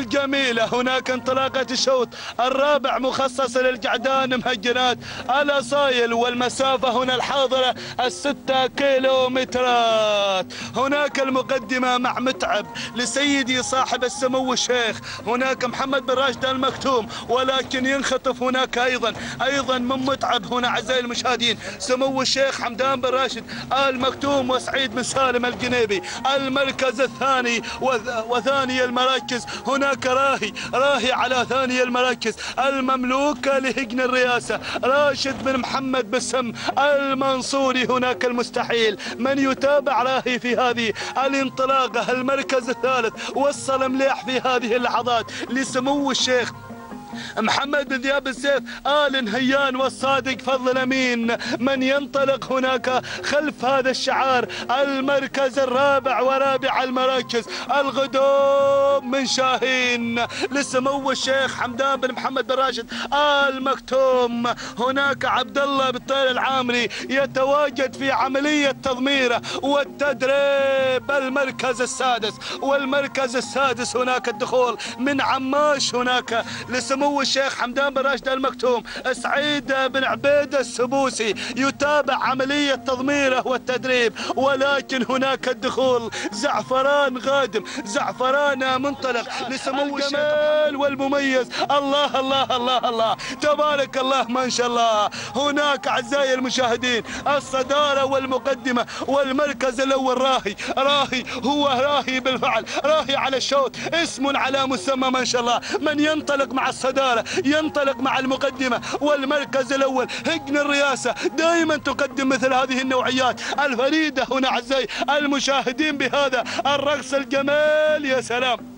الجميلة هناك انطلاقة الشوط الرابع مخصص للجعدان مهجنات الأصايل والمسافة هنا الحاضرة الستة كيلومترات. هناك المقدمة مع متعب لسيدي صاحب السمو الشيخ. هناك محمد بن راشد المكتوم ولكن ينخطف هناك أيضا. أيضا من متعب هنا أعزائي المشاهدين. سمو الشيخ حمدان بن راشد المكتوم وسعيد بن سالم الجنيبي. المركز الثاني وث- وثاني المراكز. هناك راهي راهي على ثاني المراكز. المملوكة لهجن الرئاسة راشد بن محمد بسم المنصوري هناك المستحيل. من يتابع راهي في هذه؟ الانطلاقة المركز الثالث وصل مليح في هذه اللحظات. لسمو الشيخ محمد ذياب السيف آل نهيان والصادق فضل أمين من ينطلق هناك خلف هذا الشعار المركز الرابع ورابع المراكز الغدوم من شاهين. لسمو الشيخ حمدان بن محمد بن راشد آل مكتوم. هناك عبد الله بالطير العامري يتواجد في عملية تضميره والتدريب المركز السادس. والمركز السادس هناك الدخول من عماش هناك. لسمو الشيخ حمدان بن راشد المكتوم سعيد بن عبيد السبوسي يتابع عملية تضميره والتدريب ولكن هناك الدخول. زعفران غادم زعفران منطلق لسمو الجمال والمميز. الله الله الله الله. تبارك الله ما شاء الله. هناك أعزائي المشاهدين الصدارة والمقدمة والمركز الأول راهي راهي هو راهي بالفعل راهي على الشوط. اسم على مسمى ما شاء الله. من ينطلق مع الصدارة؟ ينطلق مع المقدمة والمركز الأول هجن الرئاسة. دائما تقدم مثل هذه النوعيات. الفريدة هنا اعزائي المشاهدين بهذا الرقص الجمال يا سلام.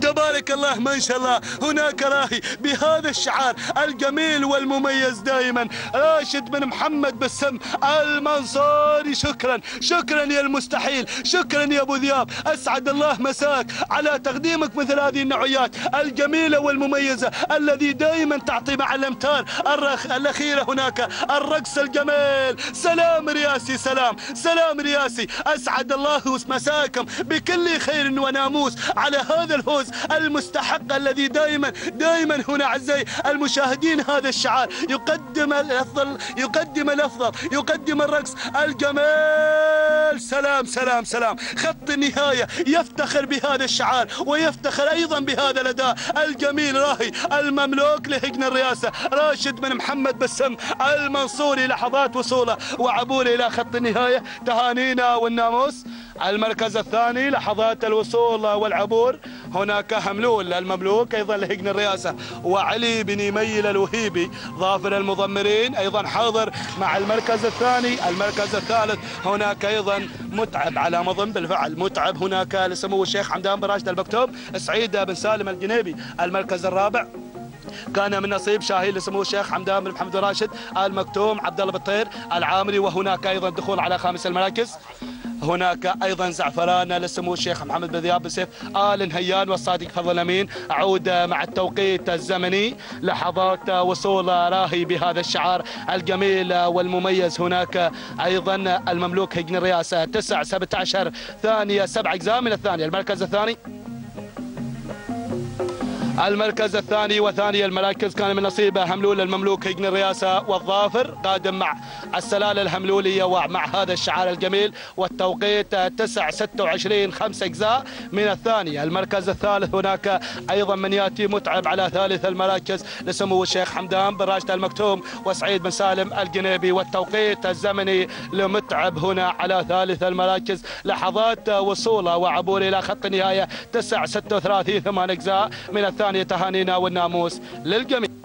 تبارك الله ما شاء الله. هناك راهي بهذا الشعار الجميل والمميز دائما. راشد بن محمد بالسم المنصوري شكرا. شكرا يا المستحيل. شكرا يا أبو ذياب. أسعد الله مساك على تقديمك مثل هذه النوعيات الجميلة والمميزة الذي دائما تعطي مع الأمتار الرخ الأخيرة هناك. الرقص الجميل. سلام رياسي سلام. سلام رياسي. أسعد الله مساكم بكل خير وناموس على هذا الفوز المستحق الذي دائما دائما هنا اعزائي المشاهدين هذا الشعار. يقدم الافضل يقدم الأفضل يقدم الرقص الجمال. سلام سلام سلام. خط النهاية يفتخر بهذا الشعار ويفتخر أيضا بهذا الأداء الجميل راهي المملوك لهجن الرئاسة. راشد بن محمد بسم المنصوري لحظات وصوله. وعبوره إلى خط النهاية. تهانينا والناموس. المركز الثاني لحظات الوصول والعبور. هناك هملول المملوك أيضا لهجن الرئاسة وعلي بن يميل الوهيبي ظافر المضمرين أيضا حاضر مع المركز الثاني. المركز الثالث هناك أيضا متعب على مضم بالفعل متعب هناك لسمو الشيخ حمدان بن راشد المكتوم سعيد بن سالم الجنيبي المركز الرابع. كان من نصيب شاهين لسمو الشيخ حمدان بن محمد راشد المكتوم عبد الله بالطير العامري وهناك أيضا دخول على خامس المراكز. هناك أيضا زعفران لسمو الشيخ محمد بن ذياب بن سيف آل نهيان والصادق فضل امين أعود مع التوقيت الزمني. لحظات وصول راهي بهذا الشعار الجميل والمميز. هناك أيضا المملوك هجن الرئاسه 9 17 ثانية سبع إجزاء من الثانية المركز الثاني. المركز الثاني وثاني المراكز كان من نصيبه هملول المملوك هجن الرئاسة والظافر قادم مع السلالة الهملولية ومع هذا الشعار الجميل والتوقيت 9 26 خمس أجزاء من الثانية. المركز الثالث هناك أيضا من يأتي متعب على ثالث المراكز لسمو الشيخ حمدان بن راشد المكتوم وسعيد بن سالم الجنيبي والتوقيت الزمني لمتعب هنا على ثالث المراكز. لحظات وصولة وعبوره إلى خط النهاية 9 36 ثمان أجزاء من الثانية. تهانينا والناموس للجميع.